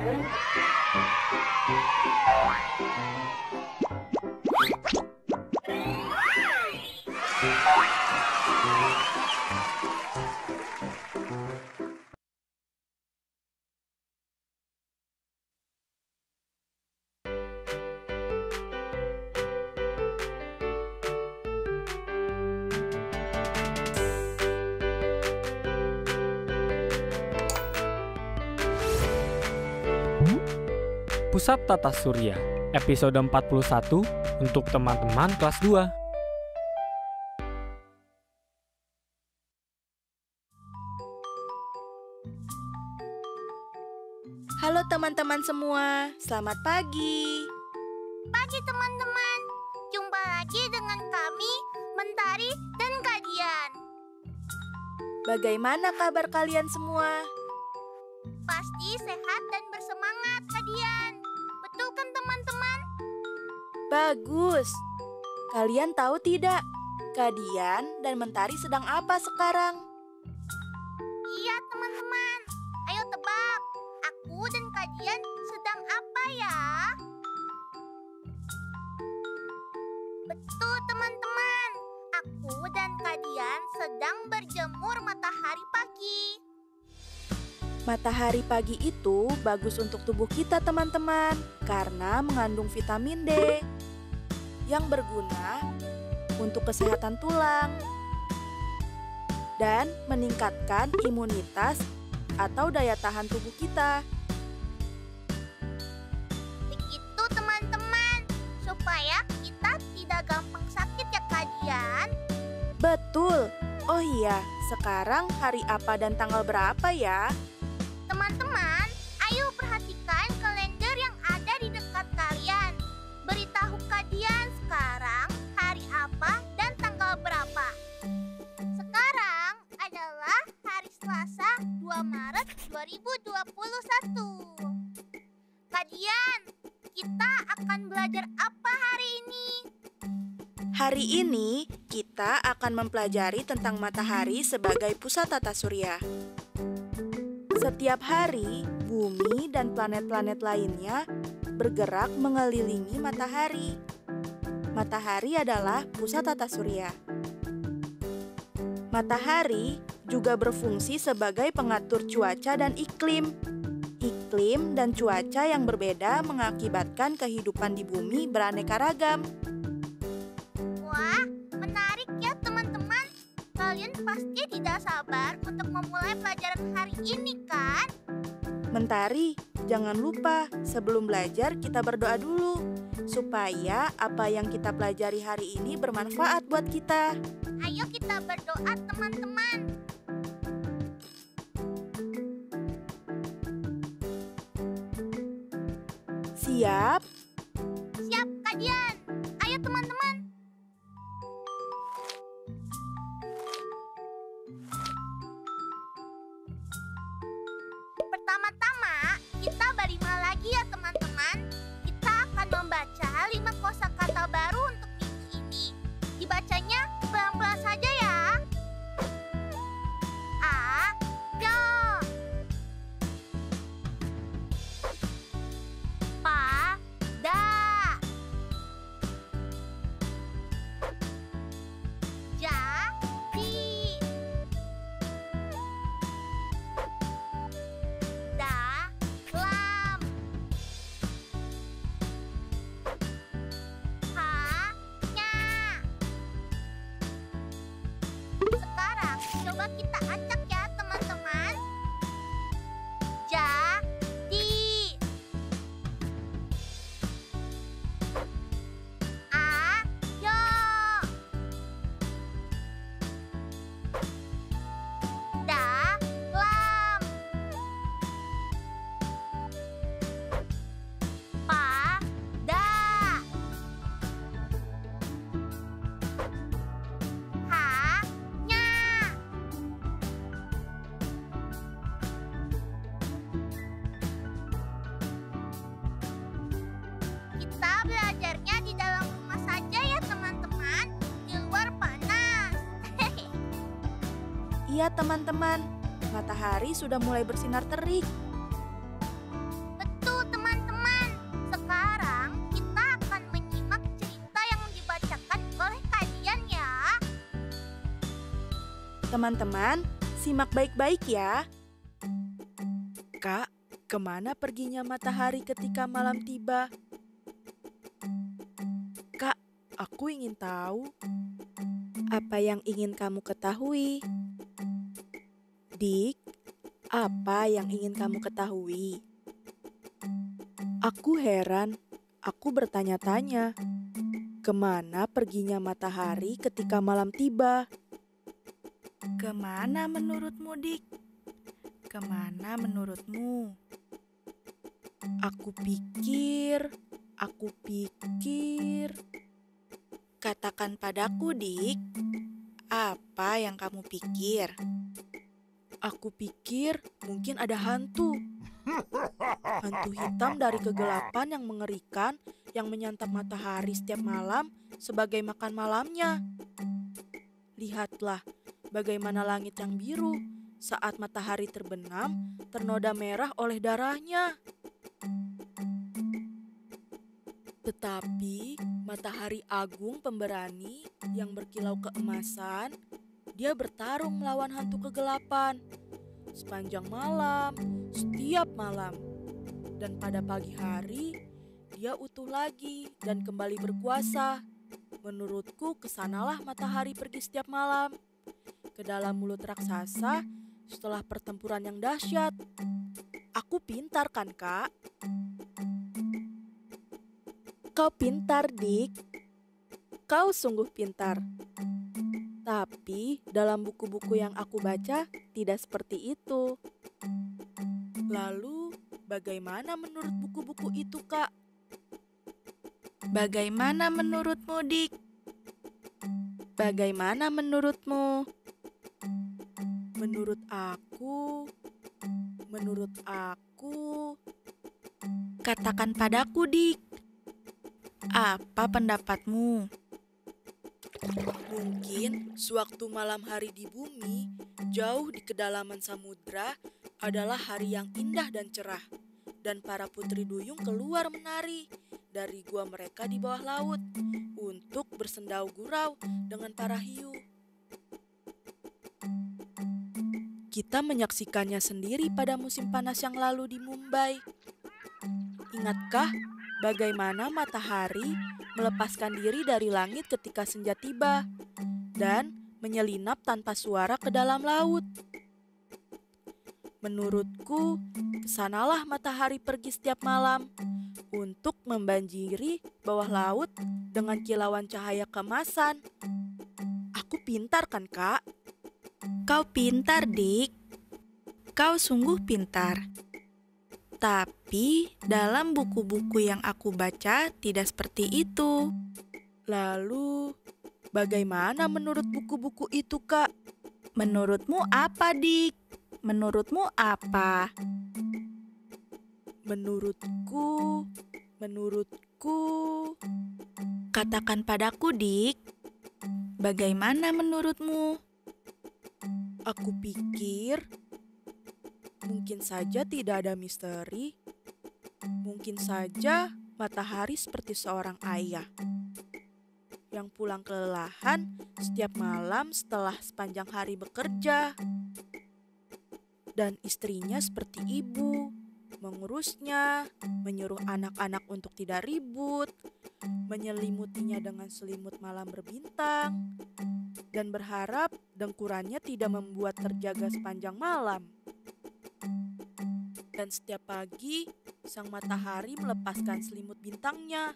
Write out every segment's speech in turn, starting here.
Música Pusat Tata Surya, episode 41 untuk teman-teman kelas 2. Halo teman-teman semua, selamat pagi. Pagi teman-teman, jumpa lagi dengan kami, Mentari dan Kadian. Bagaimana kabar kalian semua? Pasti sehat Bagus. Kalian tahu tidak? Kadian dan Mentari sedang apa sekarang? Iya teman-teman, ayo tebak. Aku dan Kadian sedang apa ya? Betul teman-teman, aku dan Kadian sedang berjemur matahari pagi. Matahari pagi itu bagus untuk tubuh kita teman-teman karena mengandung vitamin D yang berguna untuk kesehatan tulang dan meningkatkan imunitas atau daya tahan tubuh kita. Begitu teman-teman, supaya kita tidak gampang sakit ya Kadian. Betul. Oh iya, sekarang hari apa dan tanggal berapa ya? Selasa 2 Maret 2021. Kadian, kita akan belajar apa hari ini? Hari ini kita akan mempelajari tentang matahari sebagai pusat tata surya. Setiap hari, bumi dan planet-planet lainnya bergerak mengelilingi matahari. Matahari adalah pusat tata surya. Matahari juga berfungsi sebagai pengatur cuaca dan iklim. Iklim dan cuaca yang berbeda mengakibatkan kehidupan di bumi beraneka ragam. Wah, menarik ya teman-teman. Kalian pasti tidak sabar untuk memulai pelajaran hari ini kan? Mentari, jangan lupa sebelum belajar kita berdoa dulu supaya apa yang kita pelajari hari ini bermanfaat buat kita. Ayo kita berdoa teman-teman. Lihat teman-teman, matahari sudah mulai bersinar terik. Betul teman-teman, sekarang kita akan menyimak cerita yang dibacakan oleh kalian ya. Teman-teman, simak baik-baik ya. Kak, ke mana perginya matahari ketika malam tiba? Kak, aku ingin tahu. Apa yang ingin kamu ketahui? Dik, apa yang ingin kamu ketahui? Aku heran, aku bertanya-tanya. Ke mana perginya matahari ketika malam tiba? Ke mana menurutmu, Dik? Ke mana menurutmu? Aku pikir, aku pikir. Katakan padaku, Dik, apa yang kamu pikir? Aku pikir mungkin ada hantu. Hantu hitam dari kegelapan yang mengerikan yang menyantap matahari setiap malam sebagai makan malamnya. Lihatlah bagaimana langit yang biru saat matahari terbenam ternoda merah oleh darahnya. Tetapi matahari agung pemberani yang berkilau keemasan, dia bertarung melawan hantu kegelapan sepanjang malam, setiap malam. Dan pada pagi hari, dia utuh lagi dan kembali berkuasa. Menurutku, ke sanalah matahari pergi setiap malam. Ke dalam mulut raksasa setelah pertempuran yang dahsyat. Aku pintar kan, Kak? Kau pintar, Dik. Kau sungguh pintar. Tapi dalam buku-buku yang aku baca tidak seperti itu. Lalu, bagaimana menurut buku-buku itu, Kak? Bagaimana menurutmu, Dik? Bagaimana menurutmu? Menurut aku, menurut aku, katakan padaku, Dik. Apa pendapatmu? Mungkin sewaktu malam hari di bumi, jauh di kedalaman samudra, adalah hari yang indah dan cerah. Dan para putri duyung keluar menari dari gua mereka di bawah laut untuk bersendau gurau dengan para hiu. Kita menyaksikannya sendiri pada musim panas yang lalu di Mumbai. Ingatkah bagaimana matahari melepaskan diri dari langit ketika senja tiba dan menyelinap tanpa suara ke dalam laut. Menurutku, ke sanalah matahari pergi setiap malam untuk membanjiri bawah laut dengan kilauan cahaya kemasan. Aku pintar kan, Kak? Kau pintar, Dik. Kau sungguh pintar. Tapi dalam buku-buku yang aku baca tidak seperti itu. Lalu, bagaimana menurut buku-buku itu, Kak? Menurutmu apa, Dik? Menurutmu apa? Menurutku, menurutku. Katakan padaku, Dik. Bagaimana menurutmu? Aku pikir Mungkin saja tidak ada misteri. Mungkin saja matahari seperti seorang ayah yang pulang kelelahan setiap malam setelah sepanjang hari bekerja. Dan istrinya seperti ibu, mengurusnya, menyuruh anak-anak untuk tidak ribut, menyelimutinya dengan selimut malam berbintang, dan berharap dengkurannya tidak membuat terjaga sepanjang malam. Dan setiap pagi, sang matahari melepaskan selimut bintangnya,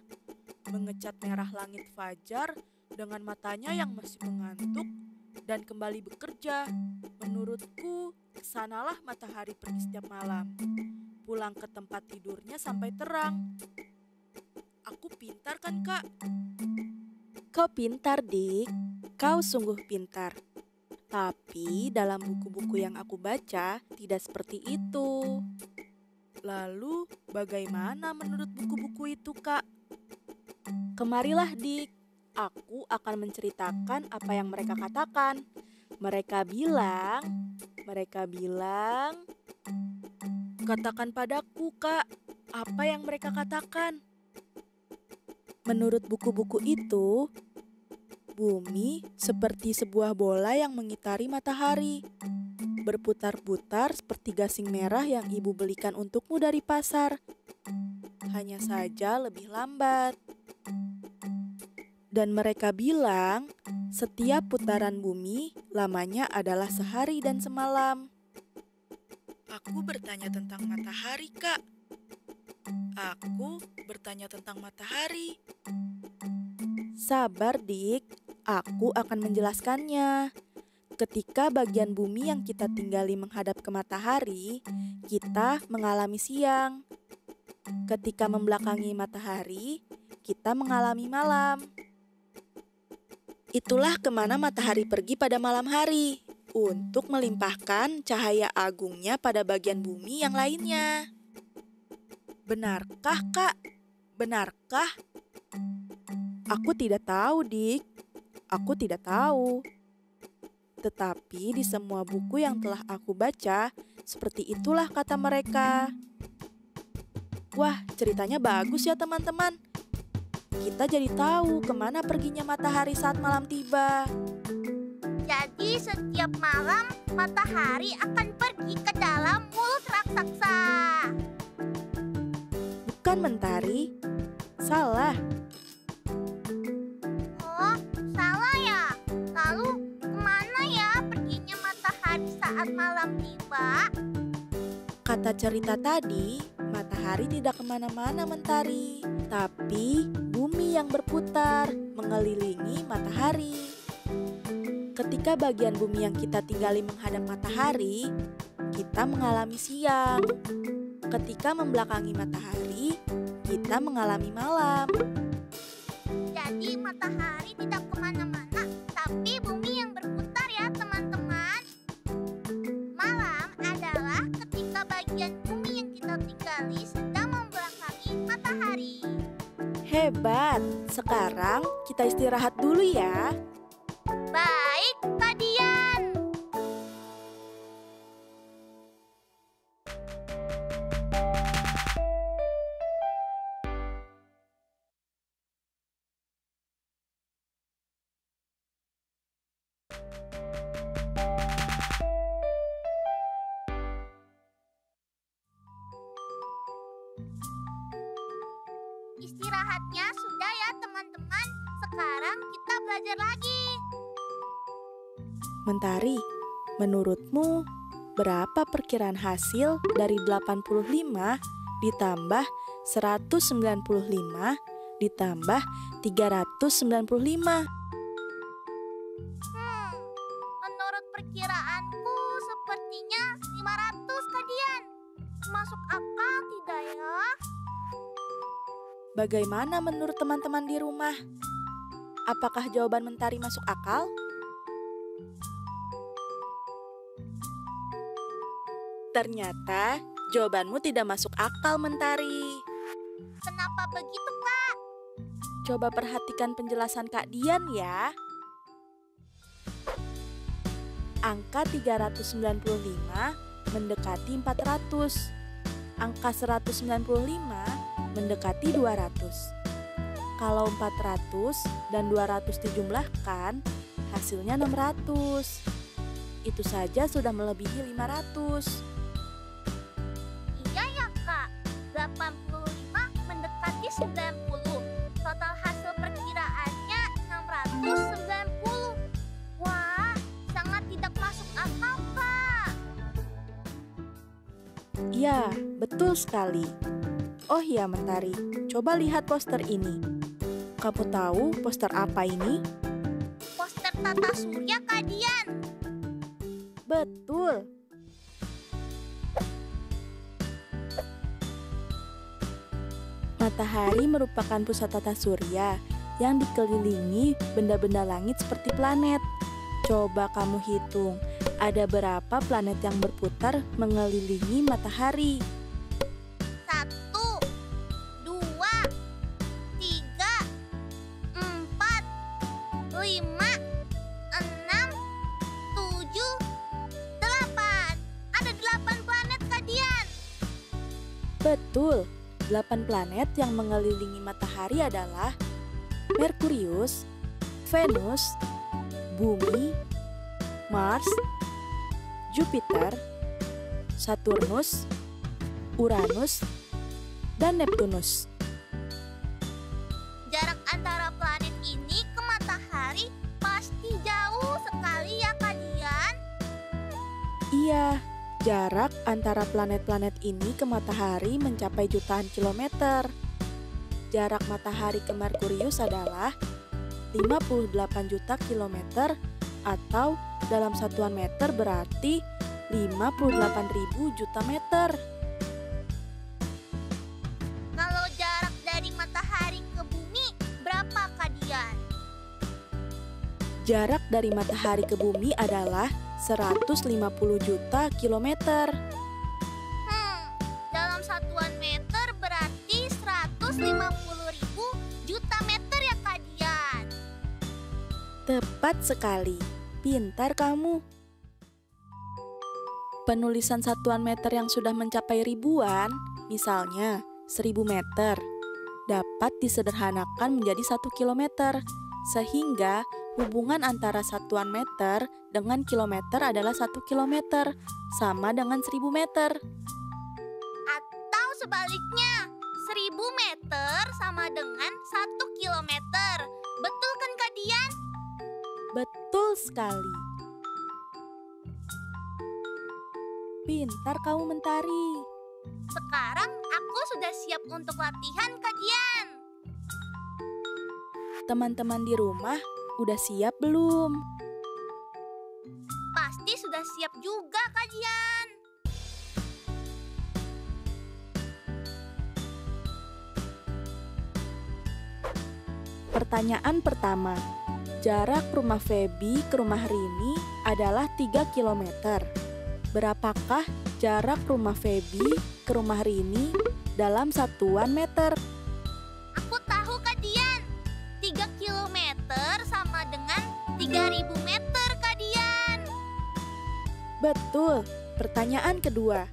mengecat merah langit fajar dengan matanya yang masih mengantuk dan kembali bekerja. Menurutku, ke sanalah matahari pergi setiap malam, pulang ke tempat tidurnya sampai terang. Aku pintar kan, Kak? Kau pintar, Dik. Kau sungguh pintar. Tapi dalam buku-buku yang aku baca tidak seperti itu. Lalu, bagaimana menurut buku-buku itu, Kak? Kemarilah, Dik. Aku akan menceritakan apa yang mereka katakan. Mereka bilang, mereka bilang, katakan padaku, Kak, apa yang mereka katakan. Menurut buku-buku itu, Bumi seperti sebuah bola yang mengitari matahari. Berputar-putar seperti gasing merah yang ibu belikan untukmu dari pasar. Hanya saja lebih lambat. Dan mereka bilang, setiap putaran bumi lamanya adalah sehari dan semalam. Aku bertanya tentang matahari, Kak. Aku bertanya tentang matahari. Sabar, Dik. Aku akan menjelaskannya. Ketika bagian bumi yang kita tinggali menghadap ke matahari, kita mengalami siang. Ketika membelakangi matahari, kita mengalami malam. Itulah ke mana matahari pergi pada malam hari untuk melimpahkan cahaya agungnya pada bagian bumi yang lainnya. Benarkah, Kak? Benarkah? Aku tidak tahu, Dik. Aku tidak tahu. Tetapi di semua buku yang telah aku baca, seperti itulah kata mereka. Wah, ceritanya bagus ya teman-teman. Kita jadi tahu ke mana perginya matahari saat malam tiba. Jadi setiap malam matahari akan pergi ke dalam mulut raksasa. Bukan mentari, salah. Cerita tadi, matahari tidak ke mana-mana mentari, tapi bumi yang berputar mengelilingi matahari. Ketika bagian bumi yang kita tinggali menghadap matahari, kita mengalami siang. Ketika membelakangi matahari, kita mengalami malam. Jadi matahari tidak ke mana-mana, Hebat! Sekarang kita istirahat dulu ya. Menurutmu berapa perkiraan hasil dari 85 ditambah 195 ditambah 395? Hmm, menurut perkiraanku sepertinya 500 kadian. Masuk akal tidak ya? Bagaimana menurut teman-teman di rumah? Apakah jawaban Mentari masuk akal? Ternyata jawabanmu tidak masuk akal, Mentari. Kenapa begitu, Kak? Coba perhatikan penjelasan Kak Dian ya. Angka 395 mendekati 400. Angka 195 mendekati 200. Kalau 400 dan 200 dijumlahkan, hasilnya 600. Itu saja sudah melebihi 500. Iya, betul sekali. Oh iya, Mentari, coba lihat poster ini. Kamu tahu poster apa ini? Poster tata surya, Kak Dian. Betul. Matahari merupakan pusat tata surya yang dikelilingi benda-benda langit seperti planet. Coba kamu hitung, ada berapa planet yang berputar mengelilingi matahari? Satu, dua, tiga, empat, lima, enam, tujuh, delapan. Ada delapan planet, Kak Dian. Betul, delapan planet yang mengelilingi matahari adalah Merkurius, Venus, Bumi, Mars, Jupiter, Saturnus, Uranus, dan Neptunus. Jarak antara planet ini ke matahari pasti jauh sekali ya Kak Dian. Iya, jarak antara planet-planet ini ke matahari mencapai jutaan kilometer. Jarak matahari ke Merkurius adalah 58 juta kilometer atau dalam satuan meter berarti 58.000 juta meter. Kalau jarak dari matahari ke bumi berapa Kak Dian? Jarak dari matahari ke bumi adalah 150 juta kilometer. Hmm, dalam satuan meter berarti 150 ribu juta meter ya Kak Dian. Tepat sekali. Pintar kamu. Penulisan satuan meter yang sudah mencapai ribuan, misalnya 1000 meter, dapat disederhanakan menjadi 1 kilometer, sehingga hubungan antara satuan meter dengan kilometer adalah 1 kilometer, sama dengan 1000 meter. Atau sebaliknya, 1000 meter sama dengan 1 kilometer. Betul kan Kak Dian? Betul sekali. Pintar kamu mentari. Sekarang aku sudah siap untuk latihan Kak Dian. Teman-teman di rumah udah siap belum? Pasti sudah siap juga Kak Dian. Pertanyaan pertama. Jarak rumah Feby ke rumah Rini adalah 3 km. Berapakah jarak rumah Feby ke rumah Rini dalam satuan meter? Aku tahu Kak Dian. 3 kilometer sama dengan 3000 meter Kak Dian. Betul. Pertanyaan kedua.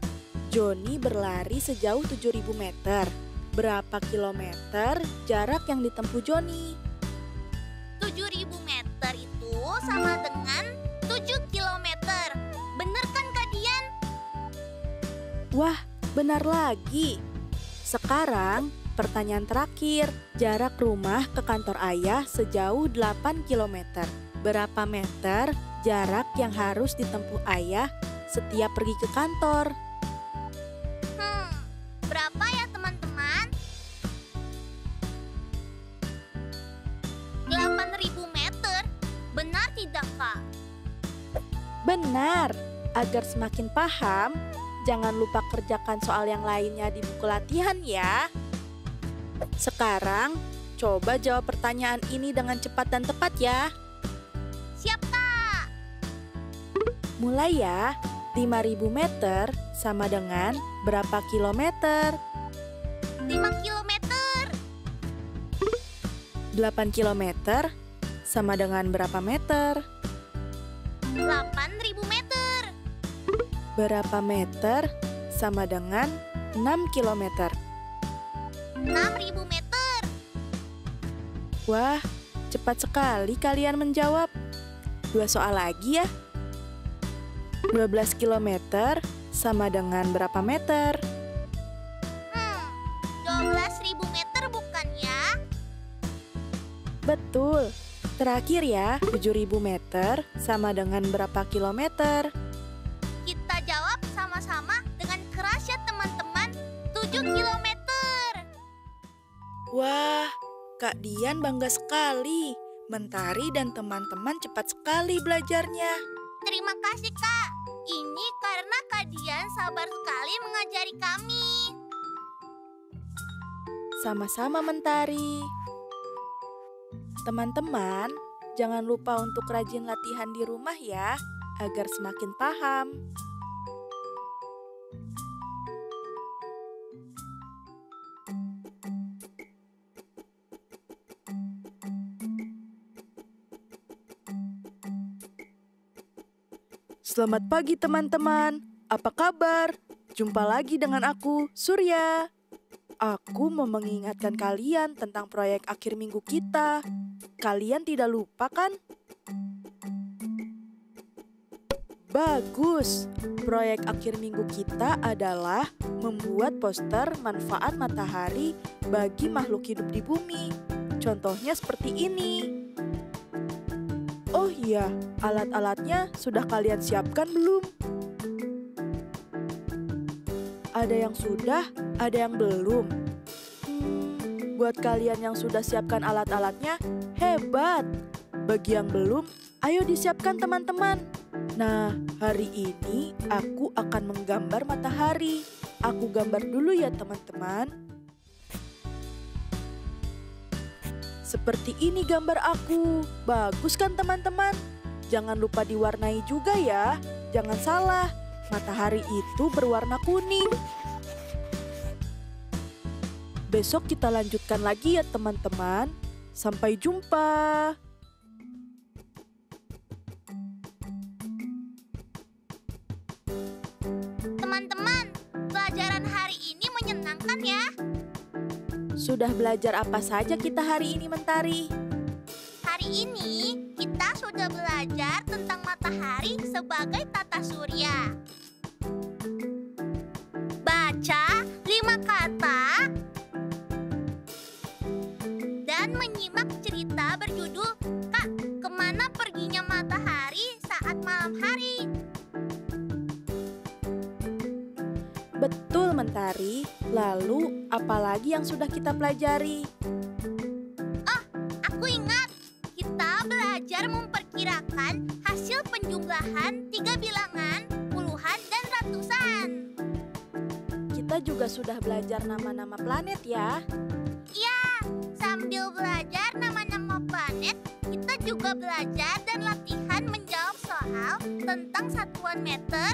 Joni berlari sejauh 7000 meter. Berapa kilometer jarak yang ditempuh Joni? Sama dengan 7 kilometer. Bener kan Kak Dian? Wah, benar lagi. Sekarang, pertanyaan terakhir. Jarak rumah ke kantor ayah sejauh 8 km. Berapa meter jarak yang harus ditempuh ayah setiap pergi ke kantor? Agar semakin paham, jangan lupa kerjakan soal yang lainnya di buku latihan ya. Sekarang, coba jawab pertanyaan ini dengan cepat dan tepat ya. Siap Kak. Mulai ya, 5000 meter sama dengan berapa kilometer? 5 kilometer. 8 kilometer sama dengan berapa meter? 8000 meter. Berapa meter sama dengan 6 kilometer? 6000 meter. Wah, cepat sekali kalian menjawab. Dua soal lagi ya. 12 kilometer sama dengan berapa meter? Hmm, 12000 meter bukan ya? Betul. Terakhir ya, 7000 meter sama dengan berapa kilometer? 7 kilometer. Wah, Kak Dian bangga sekali. Mentari dan teman-teman cepat sekali belajarnya. Terima kasih Kak. Ini karena Kak Dian sabar sekali mengajari kami. Sama-sama Mentari. Teman-teman, jangan lupa untuk rajin latihan di rumah ya, agar semakin paham. Selamat pagi teman-teman, apa kabar? Jumpa lagi dengan aku, Surya. Aku mau mengingatkan kalian tentang proyek akhir minggu kita. Kalian tidak lupa kan? Bagus. Proyek akhir minggu kita adalah membuat poster manfaat matahari bagi makhluk hidup di bumi. Contohnya seperti ini. Iya, alat-alatnya sudah kalian siapkan belum? Ada yang sudah, ada yang belum. Buat kalian yang sudah siapkan alat-alatnya, hebat. Bagi yang belum, ayo disiapkan teman-teman. Nah, hari ini aku akan menggambar matahari. Aku gambar dulu ya teman-teman. Seperti ini gambar aku. Bagus kan teman-teman? Jangan lupa diwarnai juga ya. Jangan salah, matahari itu berwarna kuning. Besok kita lanjutkan lagi ya teman-teman. Sampai jumpa. Sudah belajar apa saja kita hari ini Mentari? Hari ini kita sudah belajar tentang matahari sebagai tata surya. Baca lima kata dan menyimak cerita berjudul Kak, ke mana perginya matahari Mentari. Lalu apalagi yang sudah kita pelajari? Aku ingat, kita belajar memperkirakan hasil penjumlahan tiga bilangan, puluhan, dan ratusan. Kita juga sudah belajar nama-nama planet ya. Ya, sambil belajar nama-nama planet, kita juga belajar dan latihan menjawab soal tentang satuan meter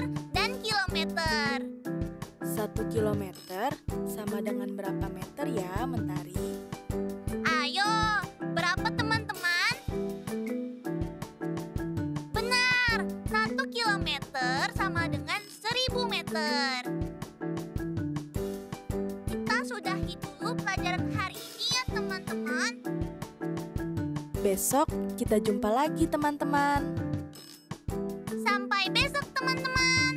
Besok kita jumpa lagi teman-teman. Sampai besok teman-teman.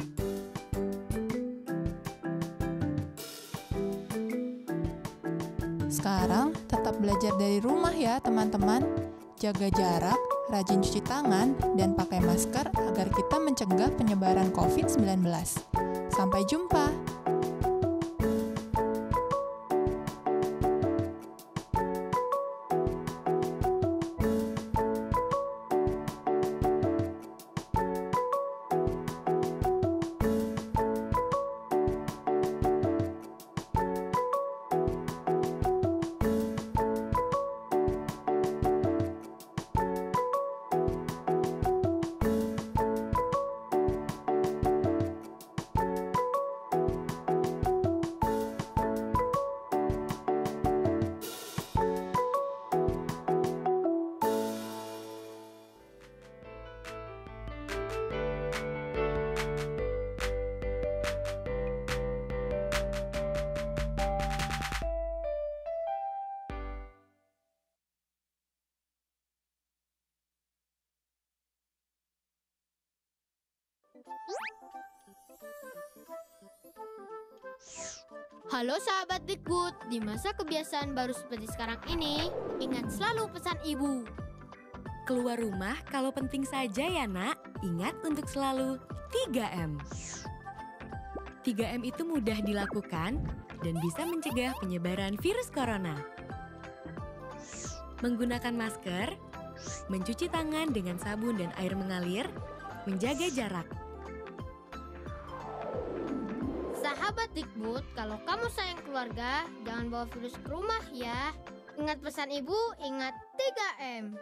Sekarang tetap belajar dari rumah ya teman-teman. Jaga jarak, rajin cuci tangan, dan pakai masker agar kita mencegah penyebaran COVID-19. Sampai jumpa. Halo sahabat Dikbud, di masa kebiasaan baru seperti sekarang ini, ingat selalu pesan ibu. Keluar rumah kalau penting saja ya nak, ingat untuk selalu 3M. 3M itu mudah dilakukan dan bisa mencegah penyebaran virus corona. Menggunakan masker, mencuci tangan dengan sabun dan air mengalir, menjaga jarak. Sahabat Dikbud, kalau kamu sayang keluarga, jangan bawa virus ke rumah ya. Ingat pesan ibu, ingat 3M.